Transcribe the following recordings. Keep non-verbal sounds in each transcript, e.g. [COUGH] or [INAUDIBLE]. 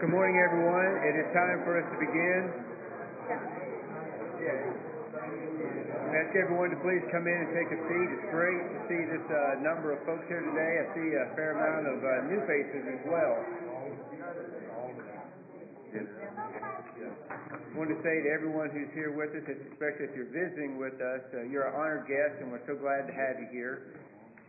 Good morning, everyone. It is time for us to begin. I ask everyone to please come in and take a seat. It's great to see this uh, number of folks here today. I see a fair amount of uh, new faces as well. I want to say to everyone who's here with us, especially if you're visiting with us, uh, you're an honored guest, and we're so glad to have you here.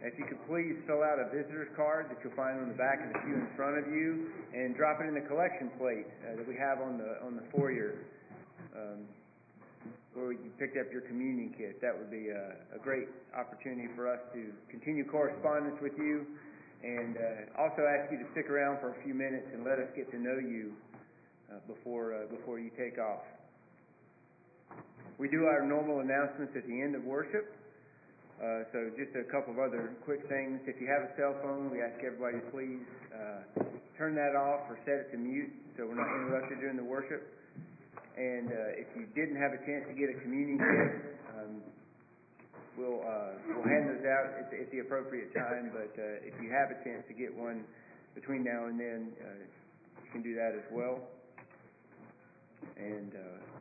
If you could please fill out a visitor's card that you'll find on the back of the pew in front of you, and drop it in the collection plate uh, that we have on the on the foyer, um, where you picked up your communion kit. That would be a, a great opportunity for us to continue correspondence with you, and uh, also ask you to stick around for a few minutes and let us get to know you uh, before uh, before you take off. We do our normal announcements at the end of worship. Uh, so just a couple of other quick things. If you have a cell phone, we ask everybody to please uh, turn that off or set it to mute so we're not interrupted during the worship. And uh, if you didn't have a chance to get a communion kit, um, we'll uh, we'll hand those out at the, at the appropriate time. But uh, if you have a chance to get one between now and then, you can do that as well. And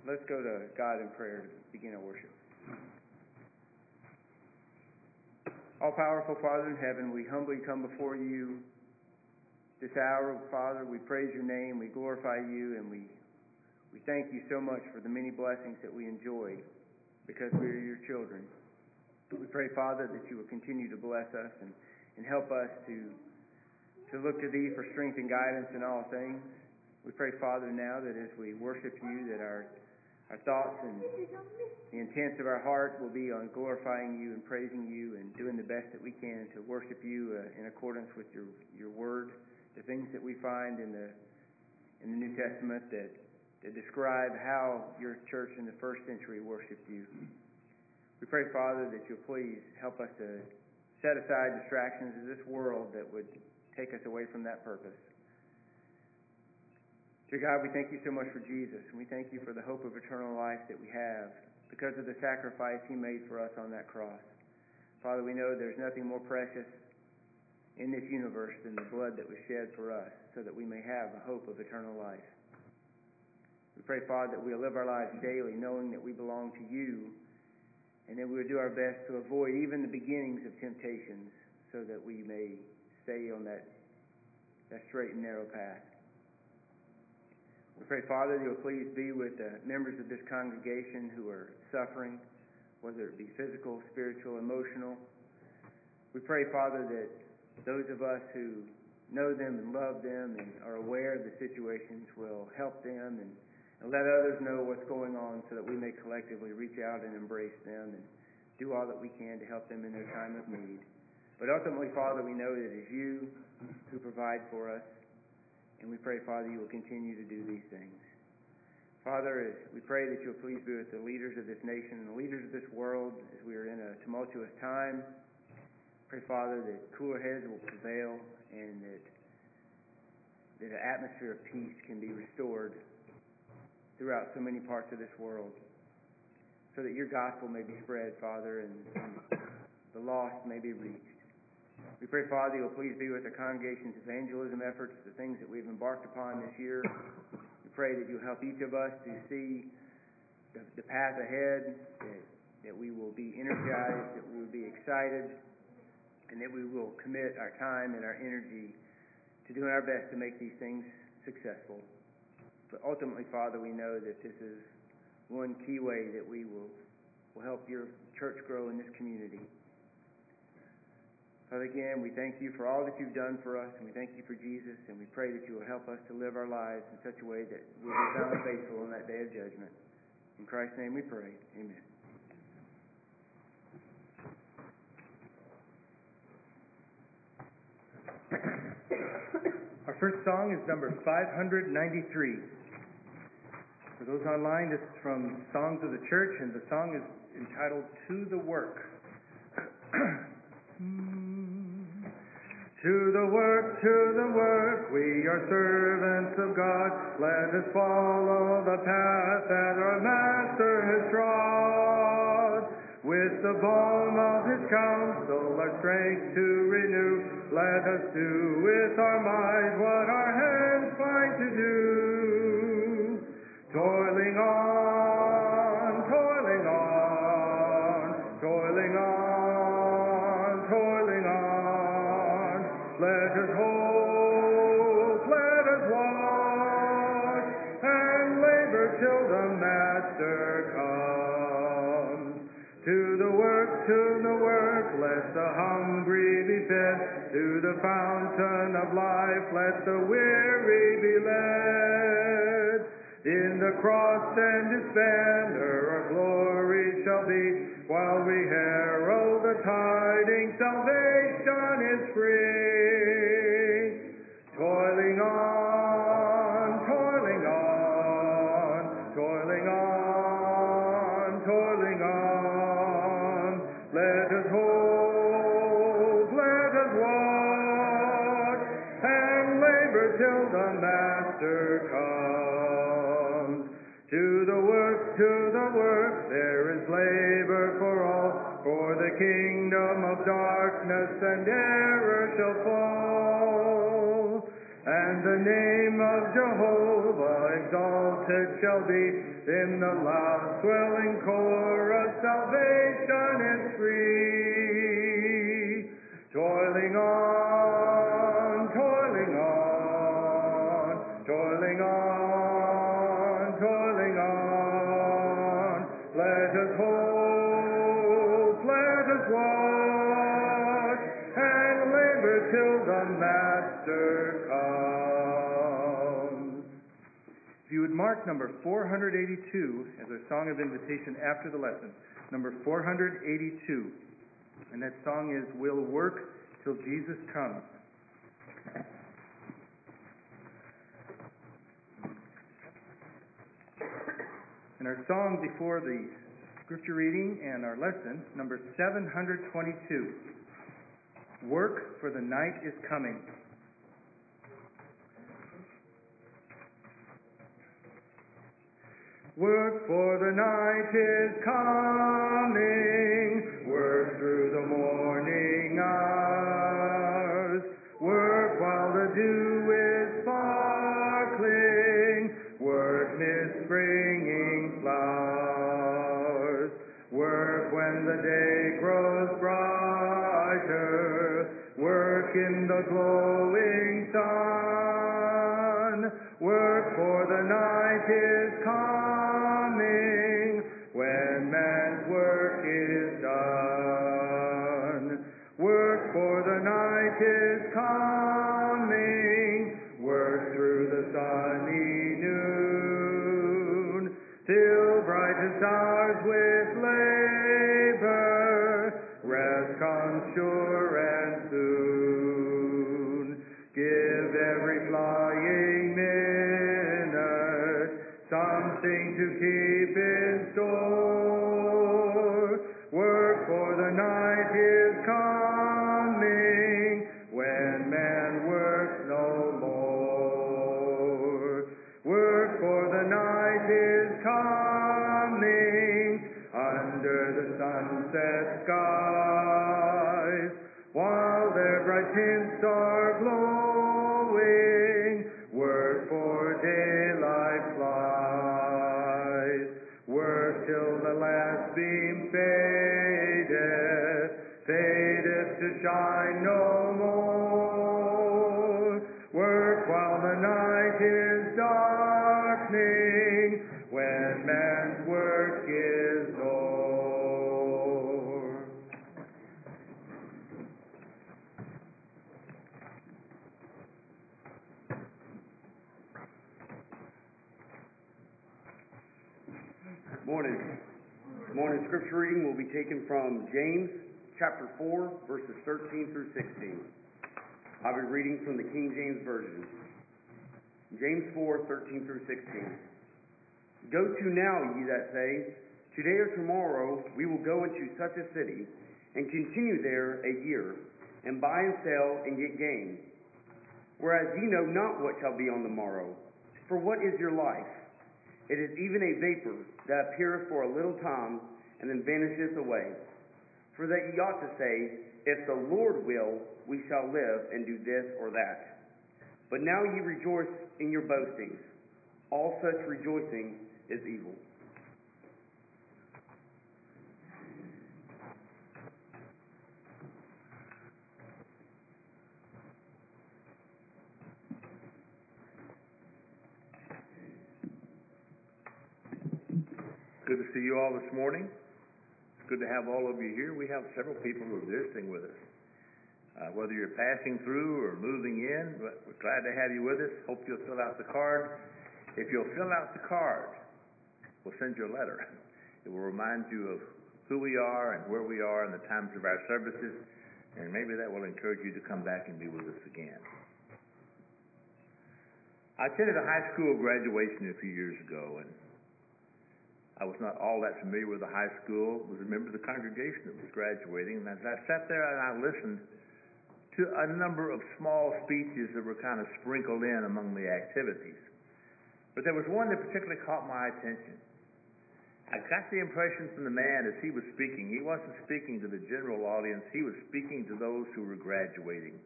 let's go to God in prayer to begin our worship. All powerful Father in heaven, we humbly come before you this hour, Father. We praise your name, we glorify you, and we, we thank you so much for the many blessings that we enjoy because we are your children. We pray, Father, that you will continue to bless us and, and help us to, to look to thee for strength and guidance in all things. We pray, Father, now that as we worship you, that our our thoughts and the intents of our heart will be on glorifying you and praising you and doing the best that we can to worship you uh, in accordance with your your word, the things that we find in the in the New Testament that that describe how your church in the first century worshipped you. We pray, Father, that you'll please help us to set aside distractions of this world that would take us away from that purpose. Dear God, we thank you so much for Jesus, and we thank you for the hope of eternal life that we have because of the sacrifice he made for us on that cross. Father, we know there's nothing more precious in this universe than the blood that was shed for us so that we may have a hope of eternal life. We pray, Father, that we'll live our lives daily knowing that we belong to you and that we'll do our best to avoid even the beginnings of temptations so that we may stay on that, that straight and narrow path. We pray, Father, that you'll please be with the members of this congregation who are suffering, whether it be physical, spiritual, emotional. We pray, Father, that those of us who know them and love them and are aware of the situations will help them and, and let others know what's going on so that we may collectively reach out and embrace them and do all that we can to help them in their time of need. But ultimately, Father, we know that it is you who provide for us. And we pray, Father, you will continue to do these things. Father, we pray that you'll please be with the leaders of this nation and the leaders of this world as we are in a tumultuous time. Pray, Father, that cooler heads will prevail and that, that an atmosphere of peace can be restored throughout so many parts of this world so that your gospel may be spread, Father, and, and the lost may be reached. We pray, Father, you'll please be with the congregation's evangelism efforts, the things that we've embarked upon this year. We pray that you'll help each of us to see the, the path ahead, that, that we will be energized, that we will be excited, and that we will commit our time and our energy to doing our best to make these things successful. But ultimately, Father, we know that this is one key way that we will, will help your church grow in this community. Father, again, we thank you for all that you've done for us, and we thank you for Jesus, and we pray that you will help us to live our lives in such a way that we'll be found faithful on that day of judgment. In Christ's name we pray. Amen. Our first song is number 593. For those online, this is from Songs of the Church, and the song is entitled To the Work. [CLEARS THROAT] Hmm. To the work, to the work, we are servants of God. Let us follow the path that our Master has trod. With the balm of His counsel, our strength to renew, let us do with our minds what our hands find to do. Toiling on, comes. If you would mark number 482 as our song of invitation after the lesson, number 482. And that song is We'll Work Till Jesus Comes. And our song before the scripture reading and our lesson, number 722. Work for the night is coming. Work for the night is coming. Work through the morning hours. Work while the dew is sparkling. Work mid springing flowers. Work when the day grows brighter. Work in the glowing sun. Work for the night is hours with through 16. I'll be reading from the King James Version. James 4, 13 through 16. Go to now, ye that say, Today or tomorrow we will go into such a city, and continue there a year, and buy and sell, and get gain. Whereas ye know not what shall be on the morrow. For what is your life? It is even a vapor that appeareth for a little time, and then vanisheth away. For that ye ought to say, If the Lord will, we shall live and do this or that. But now ye rejoice in your boastings. All such rejoicing is evil. Good to see you all this morning. Good to have all of you here. We have several people who are visiting with us. Uh, whether you're passing through or moving in, we're glad to have you with us. Hope you'll fill out the card. If you'll fill out the card, we'll send you a letter. [LAUGHS] It will remind you of who we are and where we are and the times of our services, and maybe that will encourage you to come back and be with us again. I attended a high school graduation a few years ago, and I was not all that familiar with the high school, was a member of the congregation that was graduating, and as I sat there and I listened to a number of small speeches that were kind of sprinkled in among the activities. But there was one that particularly caught my attention. I got the impression from the man as he was speaking, he wasn't speaking to the general audience, he was speaking to those who were graduating.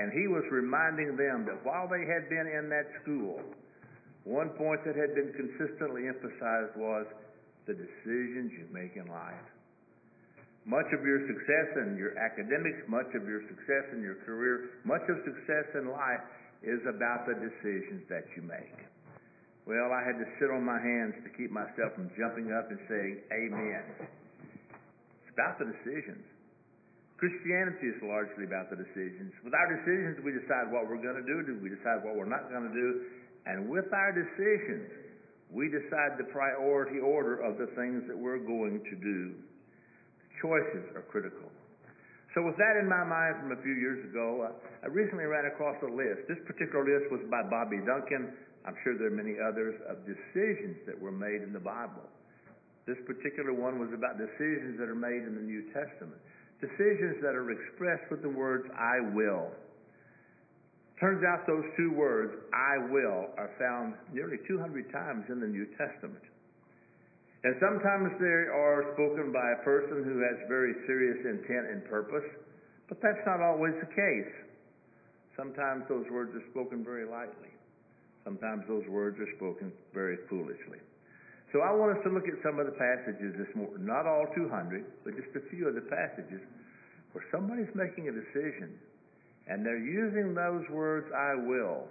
And he was reminding them that while they had been in that school, one point that had been consistently emphasized was the decisions you make in life. Much of your success in your academics, much of your success in your career, much of success in life is about the decisions that you make. Well, I had to sit on my hands to keep myself from jumping up and saying, Amen. It's about the decisions. Christianity is largely about the decisions. With our decisions, we decide what we're going to do, do we decide what we're not going to do, and with our decisions, we decide the priority order of the things that we're going to do. Choices are critical. So with that in my mind from a few years ago, I recently ran across a list. This particular list was by Bobby Duncan. I'm sure there are many others of decisions that were made in the Bible. This particular one was about decisions that are made in the New Testament. Decisions that are expressed with the words, I will. Turns out those two words, I will, are found nearly 200 times in the New Testament. And sometimes they are spoken by a person who has very serious intent and purpose, but that's not always the case. Sometimes those words are spoken very lightly. Sometimes those words are spoken very foolishly. So I want us to look at some of the passages this morning, not all 200, but just a few of the passages where somebody's making a decision and they're using those words, I will.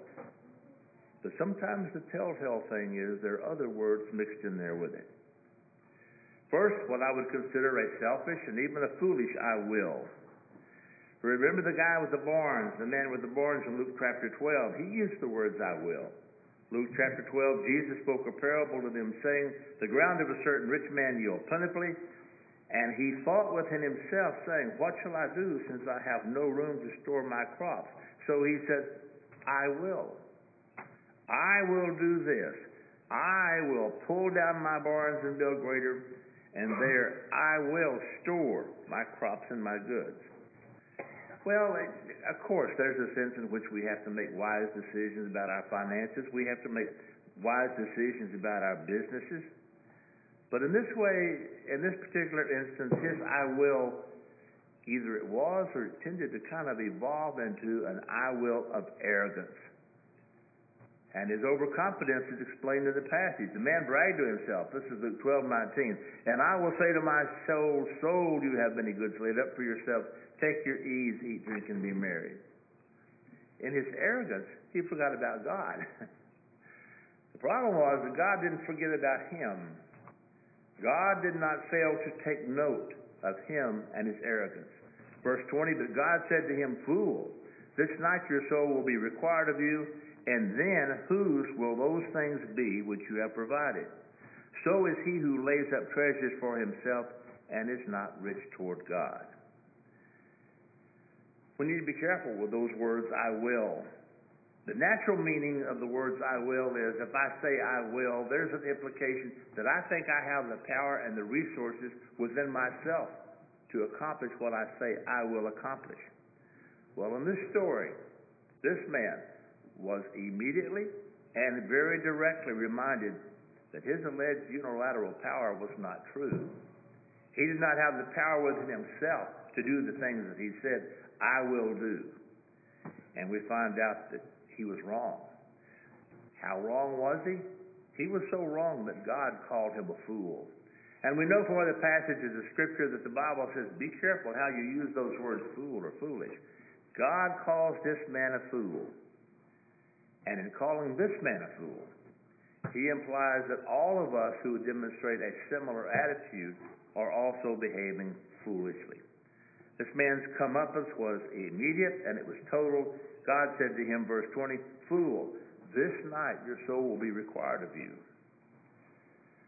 But sometimes the telltale thing is there are other words mixed in there with it. First, what I would consider a selfish and even a foolish I will. Remember the guy with the barns, the man with the barns in Luke chapter 12. He used the words I will. Luke chapter 12, Jesus spoke a parable to them, saying, The ground of a certain rich man yield plentifully, and he thought within himself, saying, What shall I do since I have no room to store my crops? So he said, I will. I will do this. I will pull down my barns and build greater, and there I will store my crops and my goods. Well, of course, there's a sense in which we have to make wise decisions about our finances. We have to make wise decisions about our businesses. But in this way, in this particular instance, his I will, either it was or it tended to kind of evolve into an I will of arrogance. And his overconfidence is explained in the passage. The man bragged to himself. This is Luke 12, 19. And I will say to my soul, Soul, you have many goods laid up for yourself. Take your ease, eat, drink, and be merry. In his arrogance, he forgot about God. [LAUGHS] the problem was that God didn't forget about him. God did not fail to take note of him and his arrogance. Verse 20, but God said to him, Fool, this night your soul will be required of you, and then whose will those things be which you have provided? So is he who lays up treasures for himself and is not rich toward God. We need to be careful with those words, I will. The natural meaning of the words I will is if I say I will, there's an implication that I think I have the power and the resources within myself to accomplish what I say I will accomplish. Well, in this story, this man was immediately and very directly reminded that his alleged unilateral power was not true. He did not have the power within himself to do the things that he said, I will do. And we find out that he was wrong. How wrong was he? He was so wrong that God called him a fool. And we know from other passages of Scripture that the Bible says, be careful how you use those words fool or foolish. God calls this man a fool. And in calling this man a fool, he implies that all of us who demonstrate a similar attitude are also behaving foolishly. This man's comeuppance was immediate and it was total. God said to him, verse 20, Fool, this night your soul will be required of you.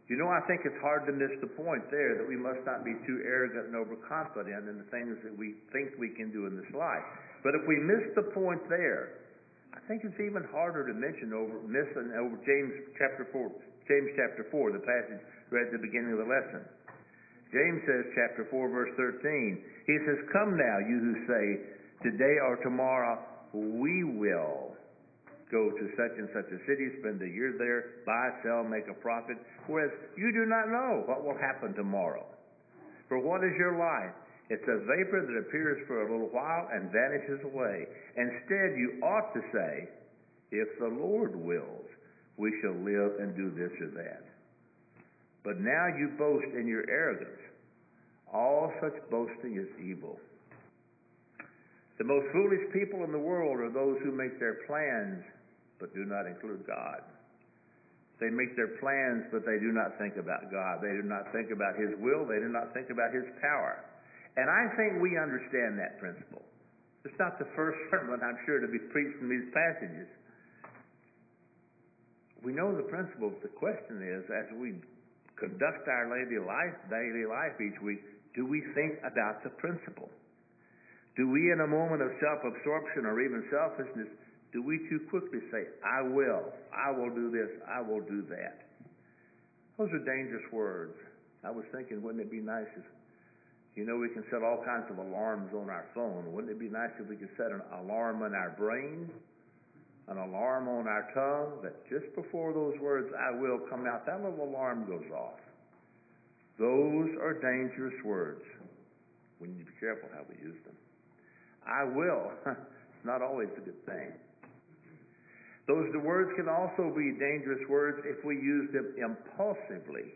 You know, I think it's hard to miss the point there that we must not be too arrogant and overconfident in the things that we think we can do in this life. But if we miss the point there, I think it's even harder to mention over missing over James chapter four James chapter four, the passage read at the beginning of the lesson. James says chapter four verse thirteen, he says, Come now, you who say, Today or tomorrow we will go to such and such a city, spend a year there, buy, sell, make a profit, whereas you do not know what will happen tomorrow. For what is your life? It's a vapor that appears for a little while and vanishes away. Instead, you ought to say, if the Lord wills, we shall live and do this or that. But now you boast in your arrogance. All such boasting is evil. The most foolish people in the world are those who make their plans but do not include God. They make their plans, but they do not think about God. They do not think about His will. They do not think about His power. And I think we understand that principle. It's not the first [LAUGHS] sermon, I'm sure, to be preached in these passages. We know the principle. The question is, as we conduct our daily life, daily life each week, do we think about the principle? Do we, in a moment of self-absorption or even selfishness, do we too quickly say, I will, I will do this, I will do that? Those are dangerous words. I was thinking, wouldn't it be nice if, you know, we can set all kinds of alarms on our phone. Wouldn't it be nice if we could set an alarm on our brain, an alarm on our tongue, that just before those words, I will, come out, that little alarm goes off. Those are dangerous words. We need to be careful how we use them. I will. [LAUGHS] it's not always a good thing. Those words can also be dangerous words if we use them impulsively.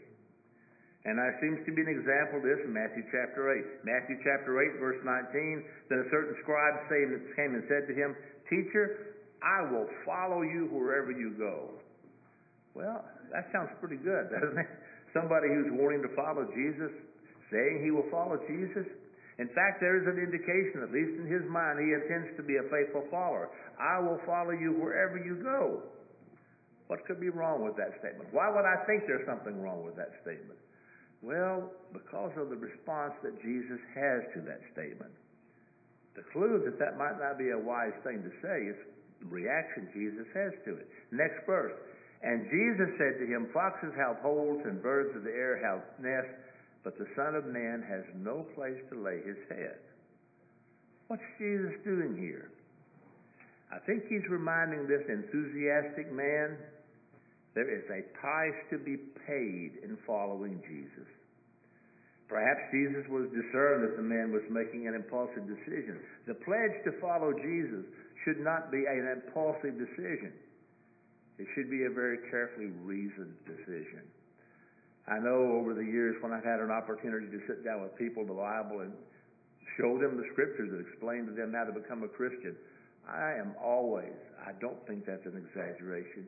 And there seems to be an example of this in Matthew chapter 8. Matthew chapter 8, verse 19. Then a certain scribe came and said to him, Teacher, I will follow you wherever you go. Well, that sounds pretty good, [LAUGHS] doesn't it? Somebody who's wanting to follow Jesus, saying he will follow Jesus. In fact, there is an indication, at least in his mind, he intends to be a faithful follower. I will follow you wherever you go. What could be wrong with that statement? Why would I think there's something wrong with that statement? Well, because of the response that Jesus has to that statement. The clue that that might not be a wise thing to say is the reaction Jesus has to it. Next verse. And Jesus said to him, Foxes have holes and birds of the air have nests, but the Son of Man has no place to lay his head. What's Jesus doing here? I think he's reminding this enthusiastic man there is a price to be paid in following Jesus. Perhaps Jesus was discerned that the man was making an impulsive decision. The pledge to follow Jesus should not be an impulsive decision. It should be a very carefully reasoned decision. I know over the years when I've had an opportunity to sit down with people, in the Bible, and show them the scriptures and explain to them how to become a Christian, I am always, I don't think that's an exaggeration.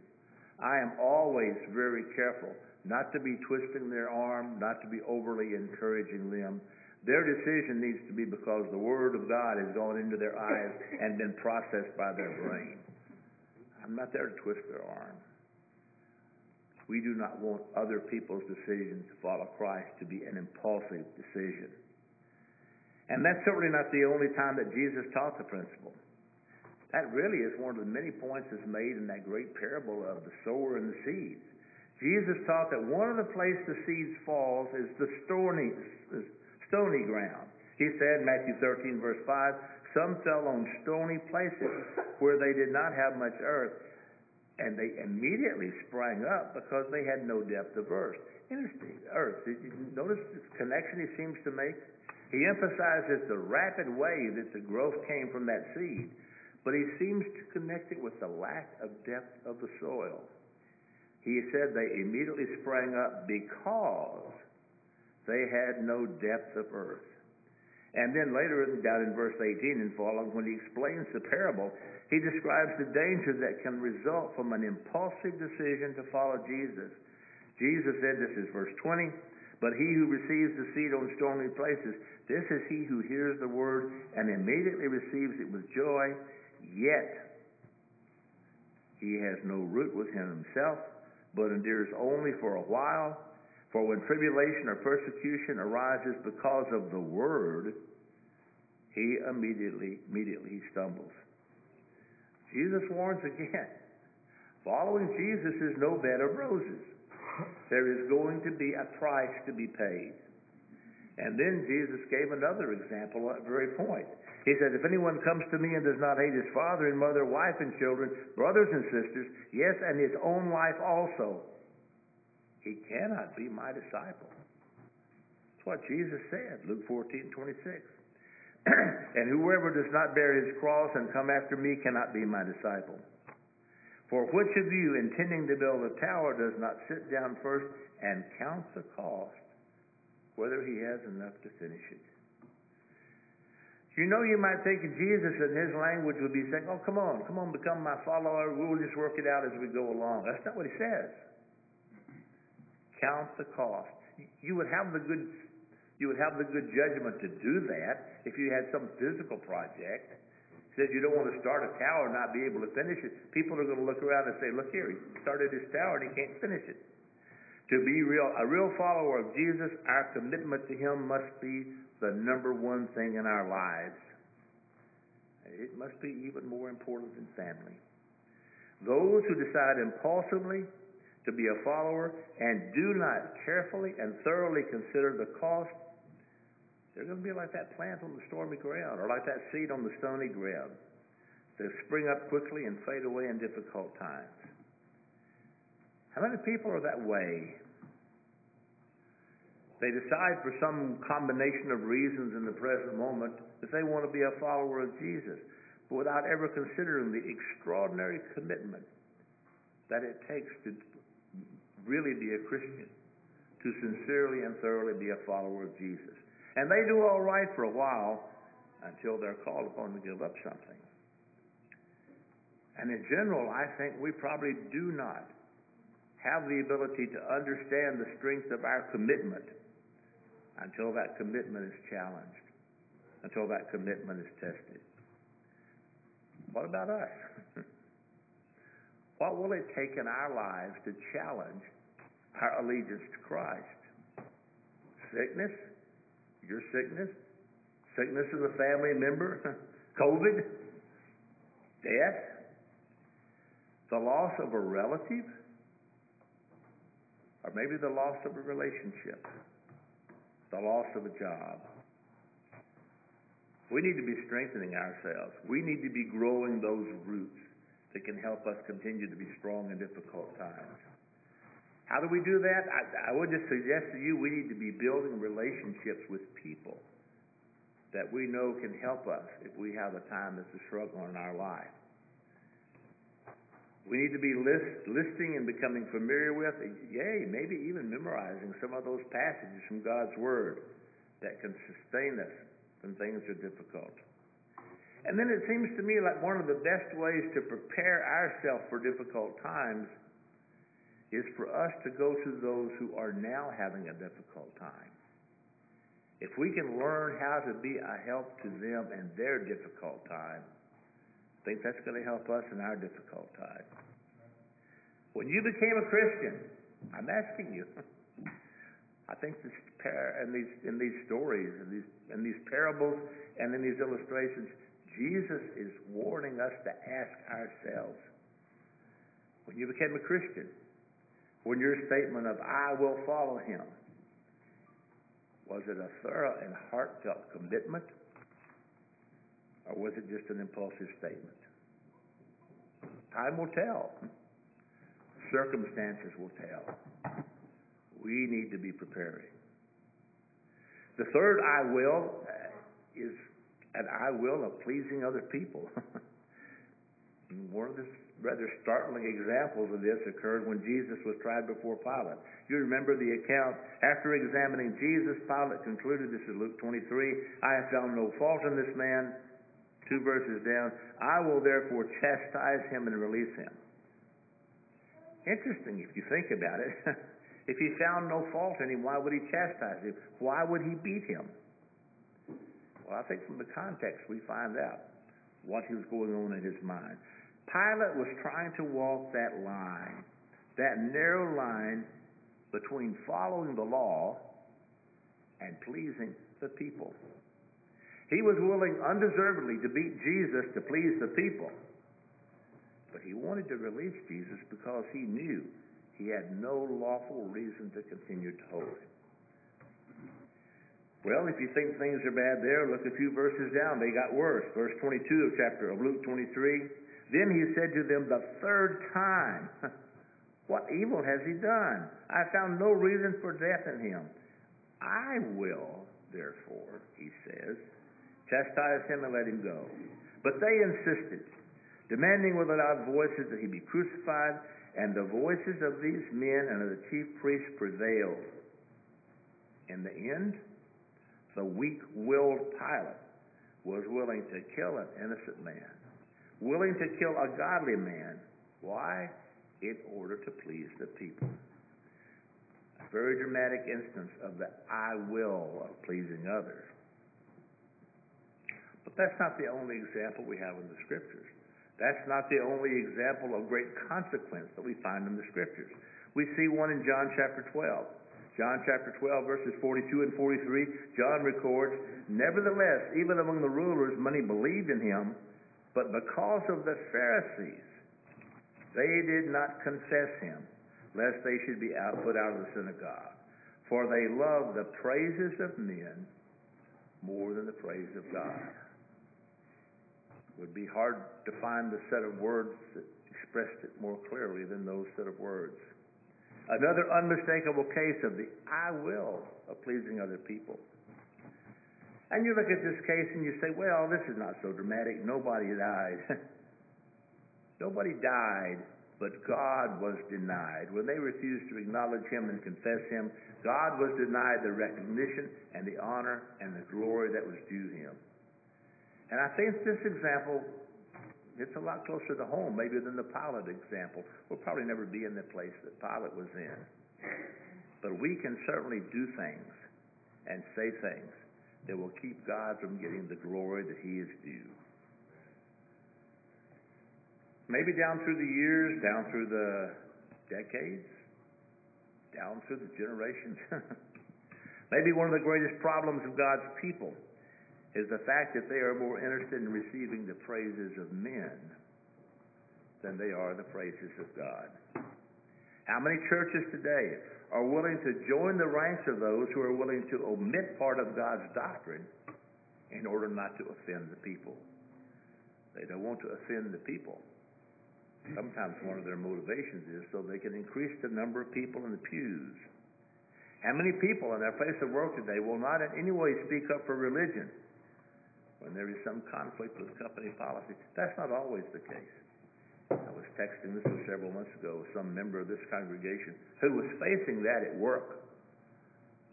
I am always very careful not to be twisting their arm, not to be overly encouraging them. Their decision needs to be because the Word of God has gone into their eyes and been processed by their brain. I'm not there to twist their arm. We do not want other people's decision to follow Christ to be an impulsive decision. And that's certainly not the only time that Jesus taught the principle. That really is one of the many points that's made in that great parable of the sower and the seeds. Jesus taught that one of the places the seeds falls is the stony, stony ground. He said, Matthew 13, verse 5, some fell on stony places where they did not have much earth, and they immediately sprang up because they had no depth of earth. Interesting. Earth. Did you notice the connection he seems to make? He emphasizes the rapid way that the growth came from that seed. but he seems to connect it with the lack of depth of the soil. He said they immediately sprang up because they had no depth of earth. And then later down in verse 18 and following, when he explains the parable, he describes the danger that can result from an impulsive decision to follow Jesus. Jesus said, this is verse 20, but he who receives the seed on stony places, this is he who hears the word and immediately receives it with joy, yet he has no root within himself, but endures only for a while. For when tribulation or persecution arises because of the word, he immediately, immediately stumbles. Jesus warns again. Following Jesus is no bed of roses. There is going to be a price to be paid. And then Jesus gave another example at the very point. He said, If anyone comes to me and does not hate his father and mother, wife and children, brothers and sisters, yes, and his own life also, he cannot be my disciple. That's what Jesus said, Luke 14, 26. [CLEARS THROAT] and whoever does not bear his cross and come after me cannot be my disciple. For which of you, intending to build a tower, does not sit down first and count the cost, whether he has enough to finish it? You know, you might think Jesus and his language would be saying, Oh, come on, come on, become my follower. We'll just work it out as we go along. That's not what he says. Count the cost. You would have the good you would have the good judgment to do that if you had some physical project. Says you don't want to start a tower and not be able to finish it. People are going to look around and say, "Look here, he started his tower and he can't finish it." To be real, a real follower of Jesus, our commitment to Him must be the number one thing in our lives. It must be even more important than family. Those who decide impulsively to be a follower and do not carefully and thoroughly consider the cost they're going to be like that plant on the stormy ground or like that seed on the stony ground. They'll spring up quickly and fade away in difficult times. How many people are that way? They decide for some combination of reasons in the present moment that they want to be a follower of Jesus, but without ever considering the extraordinary commitment that it takes to really be a Christian, to sincerely and thoroughly be a follower of Jesus. And they do all right for a while until they're called upon to give up something. And in general, I think we probably do not have the ability to understand the strength of our commitment until that commitment is challenged, until that commitment is tested. What about us? [LAUGHS] what will it take in our lives to challenge our allegiance to Christ? Sickness? Your sickness? Sickness of a family member? [LAUGHS] COVID? Death? The loss of a relative? Or maybe the loss of a relationship? The loss of a job? We need to be strengthening ourselves. We need to be growing those roots that can help us continue to be strong in difficult times. How do we do that? I, I would just suggest to you we need to be building relationships with people that we know can help us if we have a time that's a struggle in our life. We need to be list, listing and becoming familiar with, yay, maybe even memorizing some of those passages from God's Word that can sustain us when things are difficult. And then it seems to me like one of the best ways to prepare ourselves for difficult times is for us to go to those who are now having a difficult time. If we can learn how to be a help to them in their difficult time, I think that's going to help us in our difficult time. When you became a Christian, I'm asking you. [LAUGHS] I think this par- in these in these stories, in these in these parables, and in these illustrations, Jesus is warning us to ask ourselves: When you became a Christian, when your statement of "I will follow Him" was it a thorough and heartfelt commitment, or was it just an impulsive statement? Time will tell. Circumstances will tell. We need to be preparing. The third I will is an I will of pleasing other people. one of the rather startling examples of this occurred when Jesus was tried before Pilate. You remember the account. After examining Jesus, Pilate concluded, this is Luke 23, I have found no fault in this man. Two verses down, I will therefore chastise him and release him. Interesting if you think about it. [LAUGHS] if he found no fault in him, why would he chastise him? Why would he beat him? Well, I think from the context we find out what he was going on in his mind. Pilate was trying to walk that line, that narrow line between following the law and pleasing the people. He was willing undeservedly to beat Jesus to please the people. But he wanted to release Jesus because he knew he had no lawful reason to continue to hold him. Well, if you think things are bad there, look a few verses down. They got worse. Verse 22 of chapter of Luke 23. Then he said to them the third time, [LAUGHS] What evil has he done? I found no reason for death in him. I will, therefore, he says, chastise him and let him go. But they insisted, demanding with loud voices that he be crucified, and the voices of these men and of the chief priests prevailed. In the end, the weak willed Pilate was willing to kill an innocent man willing to kill a godly man. Why? In order to please the people. A very dramatic instance of the I will of pleasing others. But that's not the only example we have in the scriptures. That's not the only example of great consequence that we find in the scriptures. We see one in John chapter 12. John chapter 12, verses 42 and 43, John records, Nevertheless, even among the rulers, many believed in him, but because of the Pharisees, they did not confess him, lest they should be out, put out of the synagogue. For they love the praises of men more than the praise of God. It would be hard to find the set of words that expressed it more clearly than those set of words. Another unmistakable case of the I will of pleasing other people. And you look at this case and you say, well, this is not so dramatic. Nobody died. [LAUGHS] Nobody died, but God was denied. When they refused to acknowledge Him and confess Him, God was denied the recognition and the honor and the glory that was due Him. And I think this example, it's a lot closer to home maybe than the Pilate example. We'll probably never be in the place that Pilate was in. But we can certainly do things and say things that will keep God from getting the glory that He is due. Maybe down through the years, down through the decades, down through the generations. [LAUGHS] Maybe one of the greatest problems of God's people is the fact that they are more interested in receiving the praises of men than they are the praises of God. How many churches today are willing to join the ranks of those who are willing to omit part of God's doctrine in order not to offend the people. They don't want to offend the people. Sometimes one of their motivations is so they can increase the number of people in the pews. How many people in their place of work today will not in any way speak up for religion when there is some conflict with company policy? That's not always the case. I was texting, this was several months ago, with some member of this congregation who was facing that at work.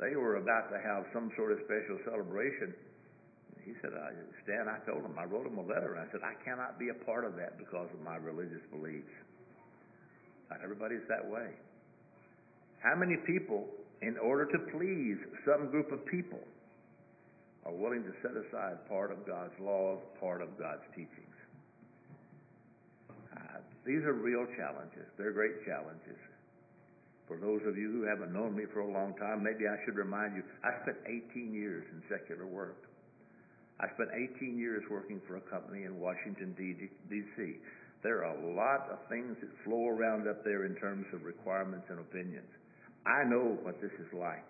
They were about to have some sort of special celebration. He said, I, Stan, I told him, I wrote him a letter. And I said, I cannot be a part of that because of my religious beliefs. Not everybody's that way. How many people, in order to please some group of people, are willing to set aside part of God's laws, part of God's teachings? These are real challenges. They're great challenges. For those of you who haven't known me for a long time, maybe I should remind you, I spent 18 years in secular work. I spent 18 years working for a company in Washington, D.C. There are a lot of things that flow around up there in terms of requirements and opinions. I know what this is like.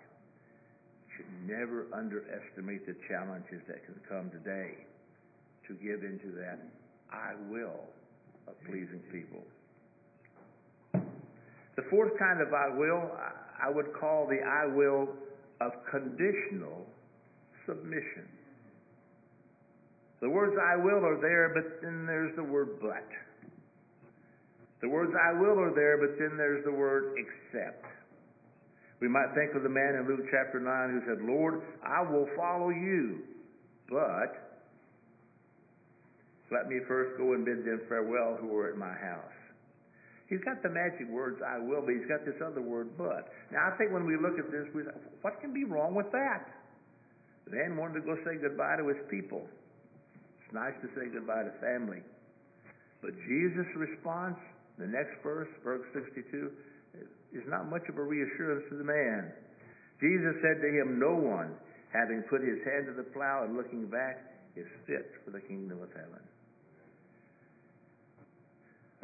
You should never underestimate the challenges that can come today to give into that I will of pleasing people. The fourth kind of I will, I would call the I will of conditional submission. The words I will are there, but then there's the word but. The words I will are there, but then there's the word except. We might think of the man in Luke chapter 9 who said, Lord, I will follow you, but let me first go and bid them farewell who are at my house. He's got the magic words, I will, but he's got this other word, but. Now, I think when we look at this, we say, what can be wrong with that? The man wanted to go say goodbye to his people. It's nice to say goodbye to family. But Jesus' response, the next verse, verse 62, is not much of a reassurance to the man. Jesus said to him, No one, having put his hand to the plow and looking back, is fit for the kingdom of heaven.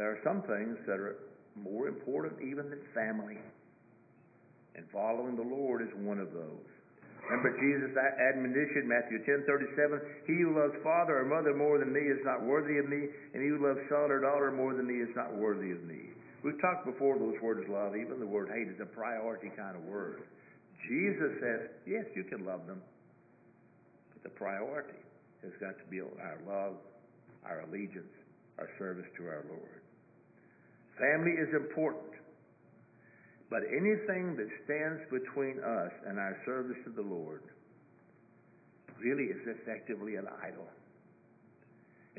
There are some things that are more important even than family. And following the Lord is one of those. Remember Jesus' admonition, Matthew ten thirty seven. He who loves father or mother more than me is not worthy of me, and he who loves son or daughter more than me is not worthy of me. We've talked before those words love, even the word hate is a priority kind of word. Jesus says, yes, you can love them, but the priority has got to be our love, our allegiance, our service to our Lord. Family is important. But anything that stands between us and our service to the Lord really is effectively an idol.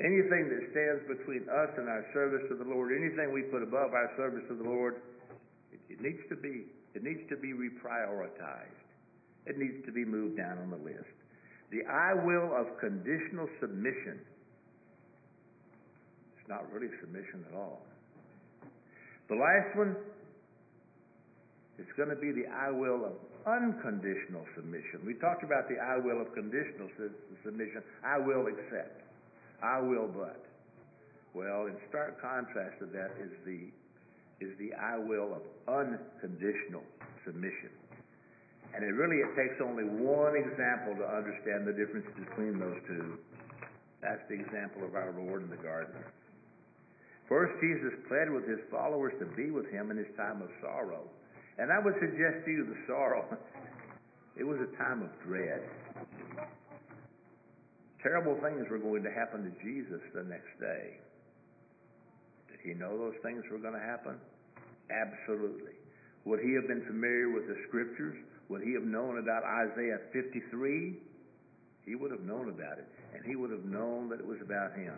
Anything that stands between us and our service to the Lord, anything we put above our service to the Lord, it, it needs to be it needs to be reprioritized. It needs to be moved down on the list. The I will of conditional submission. It's not really submission at all. The last one is going to be the I will of unconditional submission. We talked about the I will of conditional submission. I will accept. I will but. Well, in stark contrast to that is the is the I will of unconditional submission. And it really it takes only one example to understand the difference between those two. That's the example of our Lord in the garden. First, Jesus pled with his followers to be with him in his time of sorrow. And I would suggest to you the sorrow, [LAUGHS] it was a time of dread. Terrible things were going to happen to Jesus the next day. Did he know those things were going to happen? Absolutely. Would he have been familiar with the scriptures? Would he have known about Isaiah 53? He would have known about it, and he would have known that it was about him.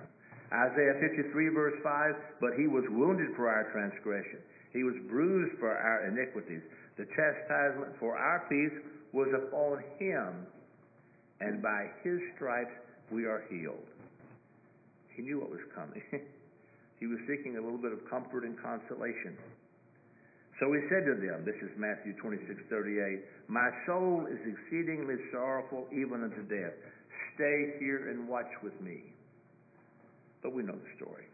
Isaiah 53 verse 5, but he was wounded for our transgression. He was bruised for our iniquities. The chastisement for our peace was upon him, and by his stripes we are healed. He knew what was coming. [LAUGHS] he was seeking a little bit of comfort and consolation. So he said to them, this is Matthew 26:38, My soul is exceedingly sorrowful even unto death. Stay here and watch with me. But we know the story.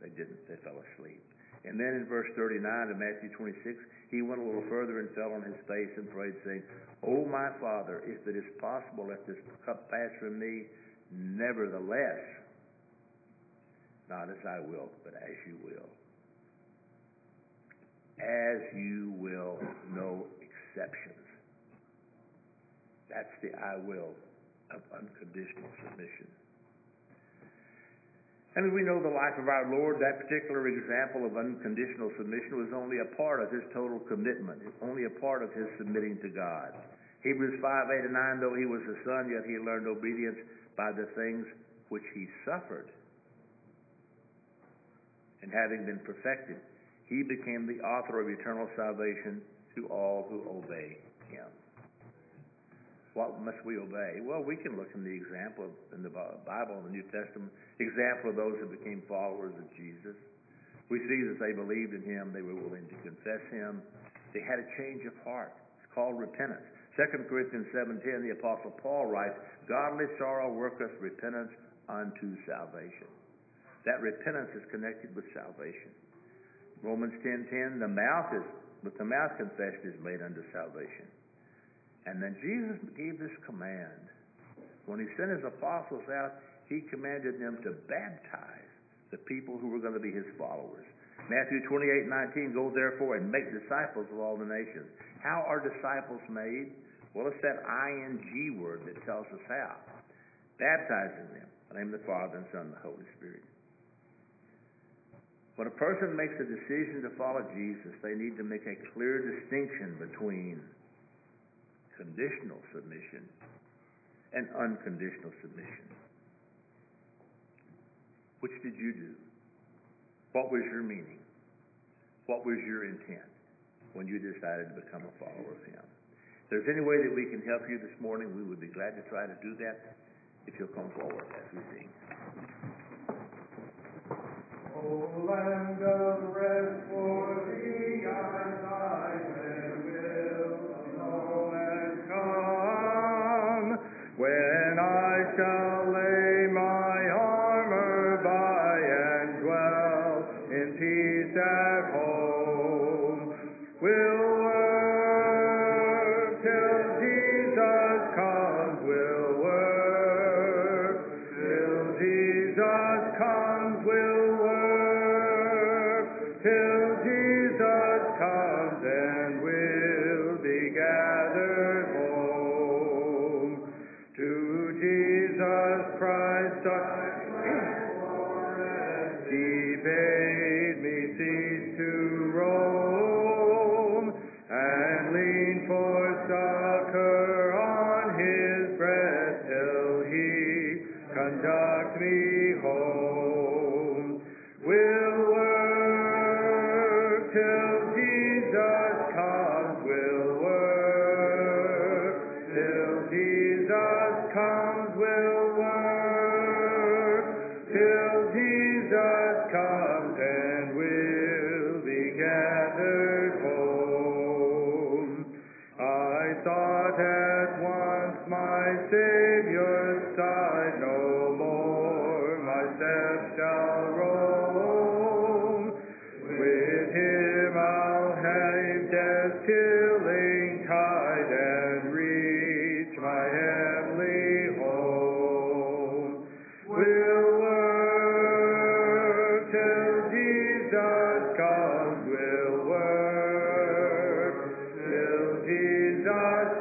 They didn't. They fell asleep. And then in verse 39 of Matthew 26, he went a little further and fell on his face and prayed, saying, O my Father, if it is possible, let this cup pass from me. Nevertheless, not as I will, but as you will. As you will, no exceptions. That's the I will of unconditional submission. And we know the life of our Lord, that particular example of unconditional submission was only a part of his total commitment, only a part of his submitting to God. Hebrews 5, 8 and 9, though he was a son, yet he learned obedience by the things which he suffered. And having been perfected, he became the author of eternal salvation to all who obey him. What must we obey? Well, we can look in the example in the Bible, in the New Testament, example of those who became followers of Jesus. We see that they believed in Him, they were willing to confess Him, they had a change of heart. It's called repentance. 2 Corinthians 7.10, the Apostle Paul writes, Godly sorrow worketh repentance unto salvation. That repentance is connected with salvation. Romans 10.10, the mouth is, with the mouth confession is made unto salvation. And then Jesus gave this command. When he sent his apostles out, he commanded them to baptize the people who were going to be his followers. Matthew 28, 19, go therefore and make disciples of all the nations. How are disciples made? Well, it's that ing word that tells us how. Baptizing them in the name of the Father and Son and the Holy Spirit. When a person makes a decision to follow Jesus, they need to make a clear distinction between conditional submission and unconditional submission. Which did you do? What was your meaning? What was your intent when you decided to become a follower of Him? If there's any way that we can help you this morning, we would be glad to try to do that if you'll come forward as we sing. Oh, land of rest,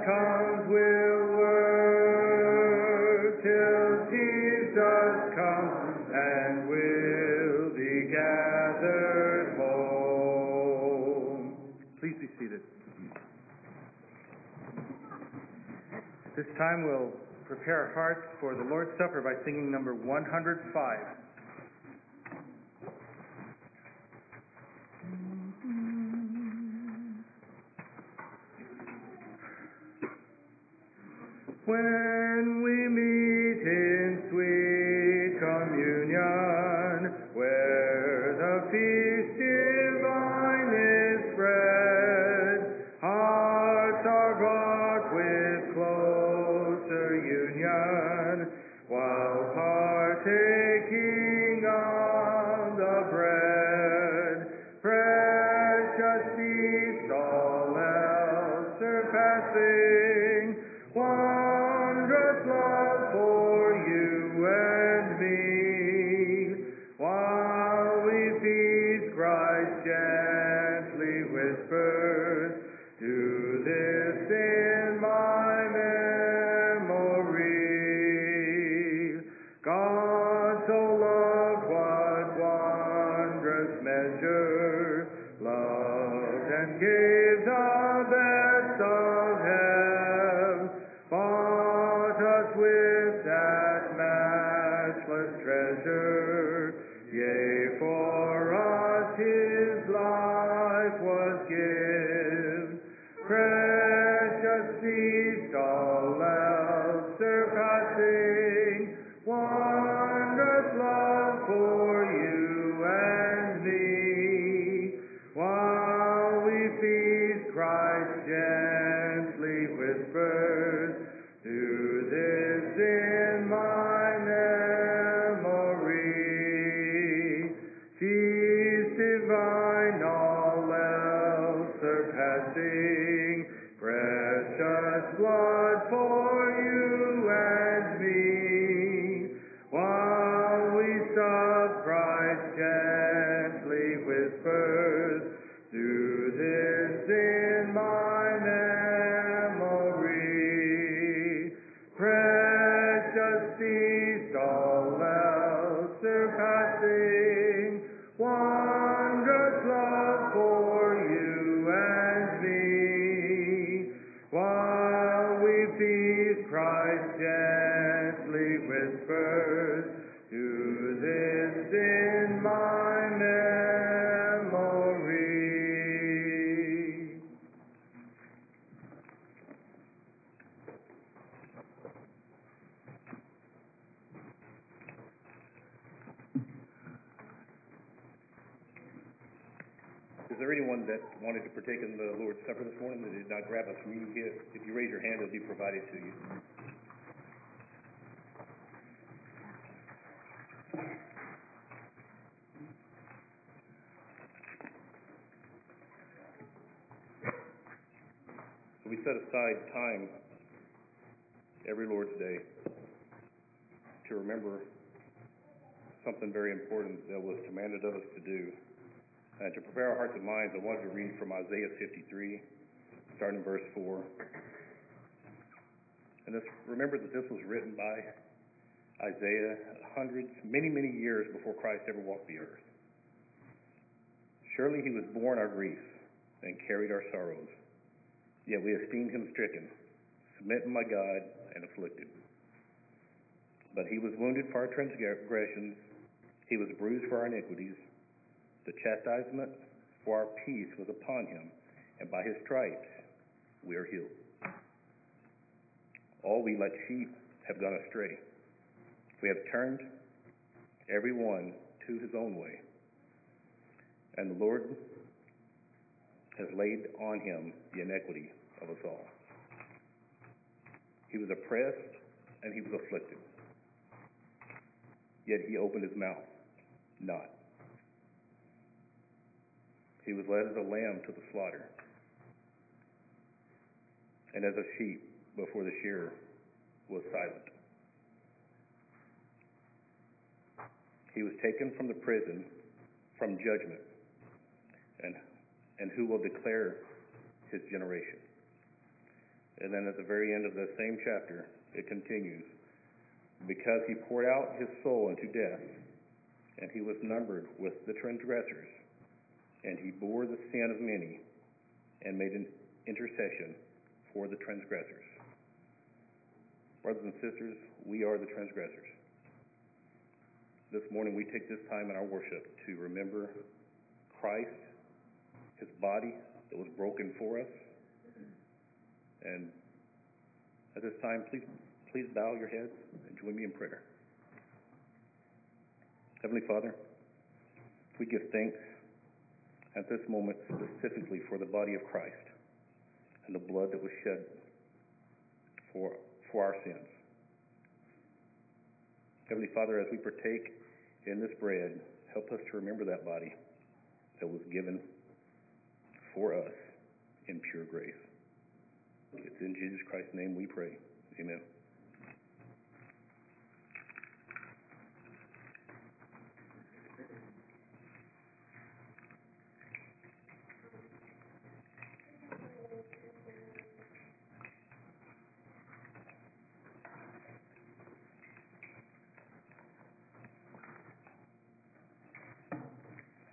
comes, we'll work till Jesus comes, and we'll be gathered home. Please be seated. This time, we'll prepare our hearts for the Lord's Supper by singing number 105. Set aside time every Lord's Day to remember something very important that was commanded of us to do. And to prepare our hearts and minds, I wanted to read from Isaiah 53, starting in verse 4. And this, remember that this was written by Isaiah hundreds, many, many years before Christ ever walked the earth. Surely he was borne our griefs and carried our sorrows. Yet we esteemed him stricken, smitten by God, and afflicted. But he was wounded for our transgressions, he was bruised for our iniquities. The chastisement for our peace was upon him, and by his stripes we are healed. All we like sheep have gone astray. We have turned every one to his own way. And the Lord has laid on him the iniquity of us all. He was oppressed and he was afflicted. Yet he opened his mouth not. He was led as a lamb to the slaughter, and as a sheep before the shearer was silent. He was taken from the prison, from judgment, and, and who will declare his generation? And then at the very end of the same chapter, it continues, because he poured out his soul into death, and he was numbered with the transgressors, and he bore the sin of many, and made an intercession for the transgressors. Brothers and sisters, we are the transgressors. This morning we take this time in our worship to remember Christ, his body that was broken for us. And at this time, please, please bow your heads and join me in prayer. Heavenly Father, we give thanks at this moment specifically for the body of Christ and the blood that was shed for, for our sins. Heavenly Father, as we partake in this bread, help us to remember that body that was given for us in pure grace. It's in Jesus Christ's name we pray. Amen.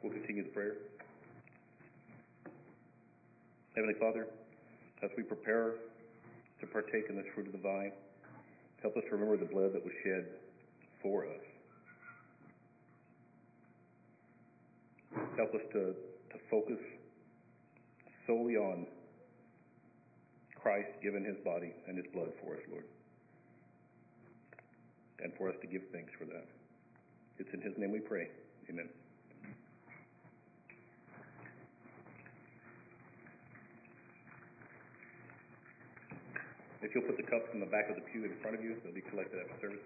We'll continue the prayer. Heavenly Father, as we prepare to partake in this fruit of the vine, help us remember the blood that was shed for us. Help us to, to focus solely on Christ giving his body and his blood for us, Lord. And for us to give thanks for that. It's in his name we pray. Amen. If you'll put the cups in the back of the pew in front of you, they'll be collected after service.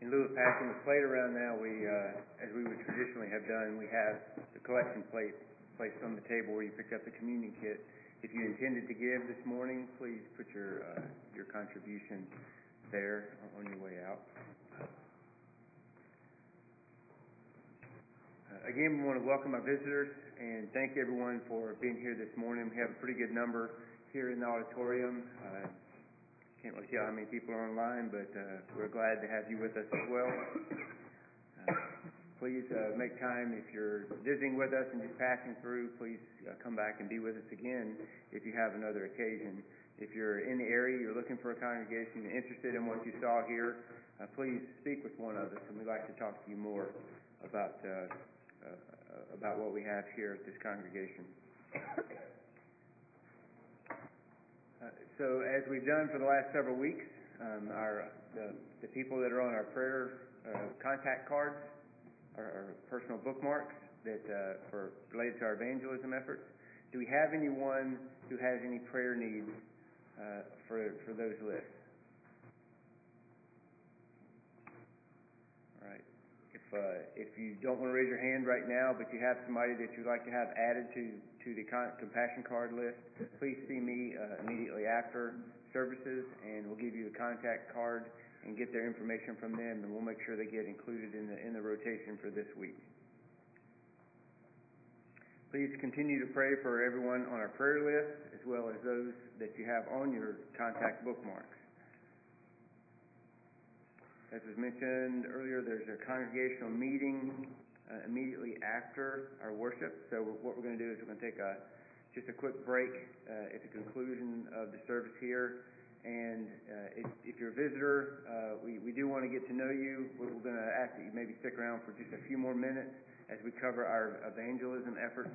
In lieu of passing the plate around now, we, uh, as we would traditionally have done, we have the collection plate placed on the table where you picked up the communion kit. If you intended to give this morning, please put your, uh, your contribution there on your way out. Again, we want to welcome our visitors and thank everyone for being here this morning. We have a pretty good number here in the auditorium. Uh, Can't really tell how many people are online, but uh, we're glad to have you with us as well. Uh, Please uh, make time, if you're visiting with us and just passing through, please uh, come back and be with us again if you have another occasion. If you're in the area, you're looking for a congregation, you're interested in what you saw here, uh, please speak with one of us, and we'd like to talk to you more about uh, about what we have here at this congregation. Uh, So as we've done for the last several weeks, um, our, the, the people that are on our prayer, uh, contact cards, our personal bookmarks that, uh, for, related to our evangelism efforts, do we have anyone who has any prayer needs, uh, for, for those lists? All right. If, uh, if you don't want to raise your hand right now, but you have somebody that you'd like to have added to, to the con- compassion card list, please see me, uh, immediately after services, and we'll give you the contact card and get their information from them, and we'll make sure they get included in the, in the rotation for this week. Please continue to pray for everyone on our prayer list, as well as those that you have on your contact bookmarks. As was mentioned earlier, there's a congregational meeting uh, immediately after our worship. So what we're going to do is we're going to take a just a quick break uh, at the conclusion of the service here. And uh, if, if you're a visitor, uh, we, we do want to get to know you. We're, going to ask that you maybe stick around for just a few more minutes as we cover our evangelism efforts.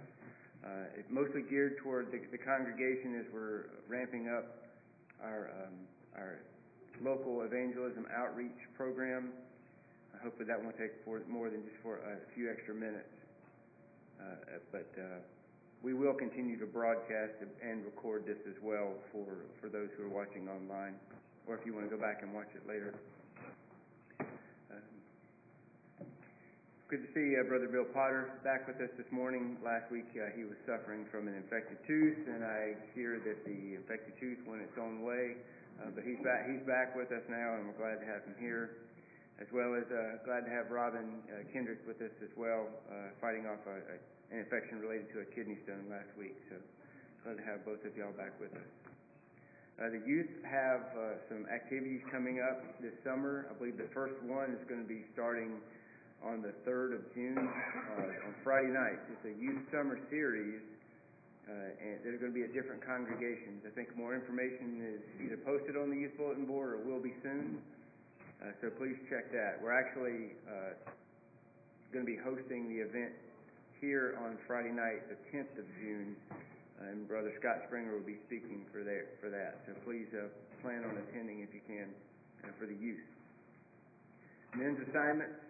Uh, it's mostly geared toward the, the congregation as we're ramping up our um, our local evangelism outreach program. Uh, hopefully that won't take for more than just for a few extra minutes. Uh, but uh, we will continue to broadcast and record this as well for, for those who are watching online, or if you want to go back and watch it later. Um, good to see uh, Brother Bill Potter back with us this morning. Last week uh, he was suffering from an infected tooth, and I hear that the infected tooth went its own way. Uh, but he's back. He's back with us now, and we're glad to have him here, as well as uh, glad to have Robin uh, Kendrick with us as well, uh, fighting off a, a, an infection related to a kidney stone last week. So glad to have both of y'all back with us. Uh, the youth have uh, some activities coming up this summer. I believe the first one is going to be starting on the 3rd of June uh, on Friday nights. It's a youth summer series and that are going to be at different congregations. I think more information is either posted on the youth bulletin board or will be soon. Uh, so please check that. We're actually uh, going to be hosting the event here on Friday night, the 10th of June, and Brother Scott Springer will be speaking for there for that. So please uh, plan on attending if you can uh, for the youth. Men's assignments uh,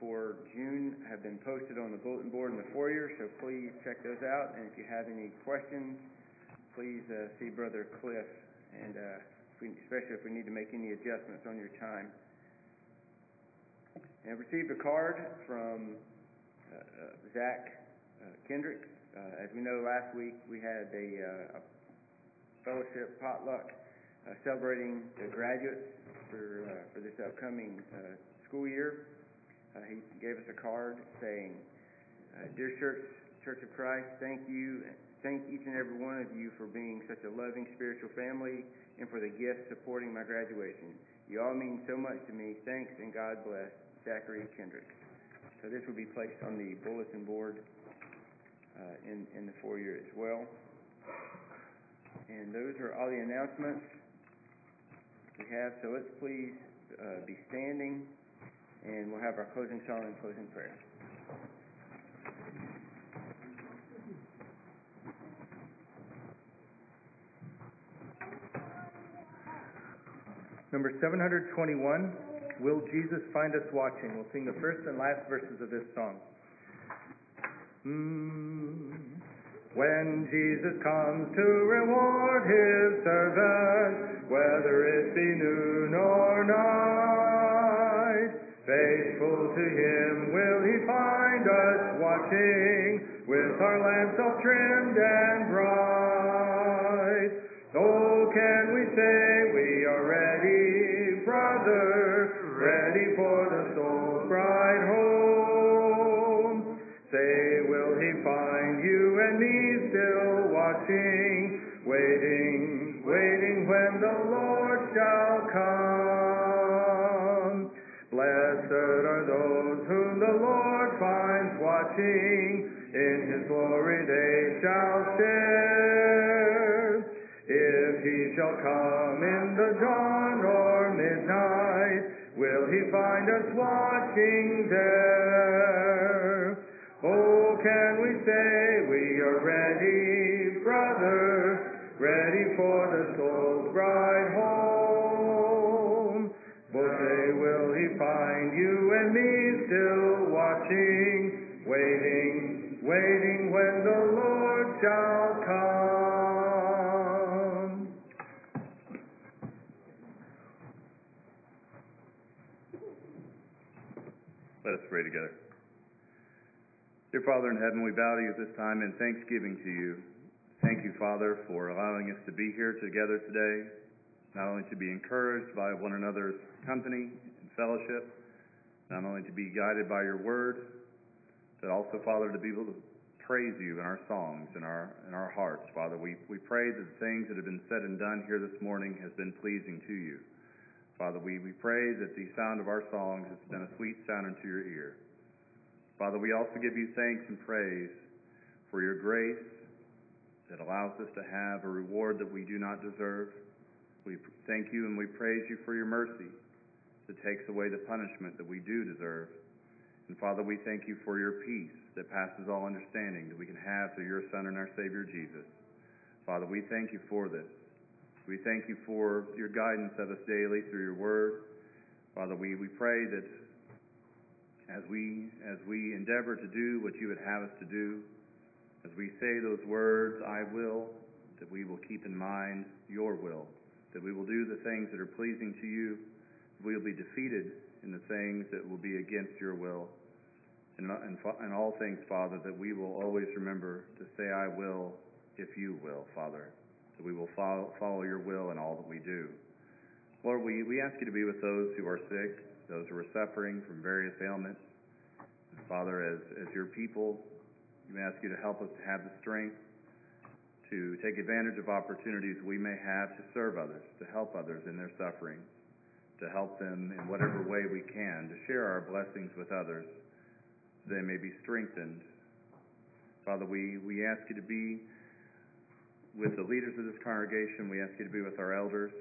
for June have been posted on the bulletin board in the foyer, so please check those out. And if you have any questions, please uh, see Brother Cliff, and uh, if we, especially if we need to make any adjustments on your time. And I received a card from uh, uh, Zach uh, Kendrick. Uh, as we know, last week we had a, uh, a fellowship potluck uh, celebrating the graduates for uh, for this upcoming uh, school year. Uh, he gave us a card saying, uh, "Dear Church, Church of Christ, thank you, thank each and every one of you for being such a loving spiritual family and for the gift supporting my graduation. You all mean so much to me. Thanks and God bless, Zachary Kendrick." So this will be placed on the bulletin board uh, in in the foyer as well. And those are all the announcements we have. So let's please uh, be standing and we'll have our closing song and closing prayer. Number 721, Will Jesus Find Us Watching? We'll sing the first and last verses of this song. Mm. When Jesus comes to reward his servants, whether it be noon or night, faithful to him will he find us watching, with our lamps all trimmed and bright. Let us pray together. Dear Father in heaven, we bow to you at this time in thanksgiving to you. Thank you, Father, for allowing us to be here together today, not only to be encouraged by one another's company and fellowship, not only to be guided by your word, but also, Father, to be able to praise you in our songs, in our, in our hearts. Father, we, we pray that the things that have been said and done here this morning has been pleasing to you. Father, we, we pray that the sound of our songs has been a sweet sound into your ear. Father, we also give you thanks and praise for your grace that allows us to have a reward that we do not deserve. We thank you and we praise you for your mercy that takes away the punishment that we do deserve. And Father, we thank you for your peace that passes all understanding that we can have through your Son and our Savior Jesus. Father, we thank you for this. We thank you for your guidance of us daily through your word. Father, we, we pray that as we, as we endeavor to do what you would have us to do, as we say those words, I will, that we will keep in mind your will, that we will do the things that are pleasing to you, we will be defeated in the things that will be against your will. And in all things, Father, that we will always remember to say, I will, if you will, Father that we will follow, follow your will in all that we do. Lord, we, we ask you to be with those who are sick, those who are suffering from various ailments. Father, as, as your people, we ask you to help us to have the strength to take advantage of opportunities we may have to serve others, to help others in their suffering, to help them in whatever way we can, to share our blessings with others, so they may be strengthened. Father, we, we ask you to be with the leaders of this congregation. We ask you to be with our elders.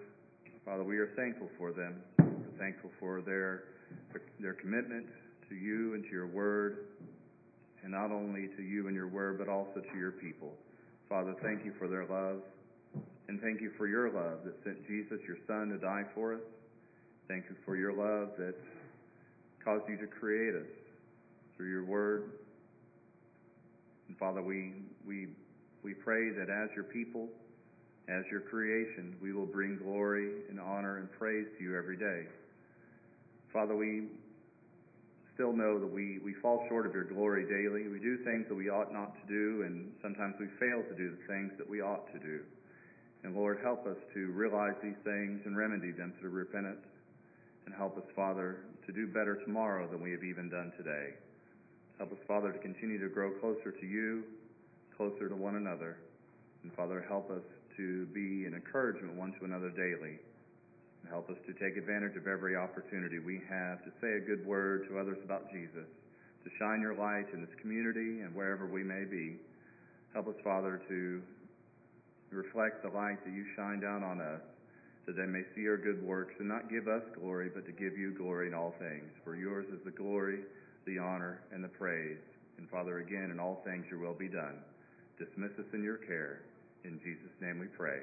Father, we are thankful for them. We're thankful for their, their commitment to you and to your word, and not only to you and your word, but also to your people. Father, thank you for their love, and thank you for your love that sent Jesus, your Son, to die for us. Thank you for your love that caused you to create us through your word. And Father, we, we we pray that as your people, as your creation, we will bring glory and honor and praise to you every day. Father, we still know that we, we fall short of your glory daily. We do things that we ought not to do, and sometimes we fail to do the things that we ought to do. And Lord, help us to realize these things and remedy them through repentance. And help us, Father, to do better tomorrow than we have even done today. Help us, Father, to continue to grow closer to you closer to one another. And Father, help us to be an encouragement one to another daily. And help us to take advantage of every opportunity we have to say a good word to others about Jesus, to shine your light in this community and wherever we may be. Help us, Father, to reflect the light that you shine down on us, that they may see our good works and not give us glory, but to give you glory in all things. For yours is the glory, the honor, and the praise. And Father, again, in all things your will be done. Dismiss us in your care. In Jesus' name we pray.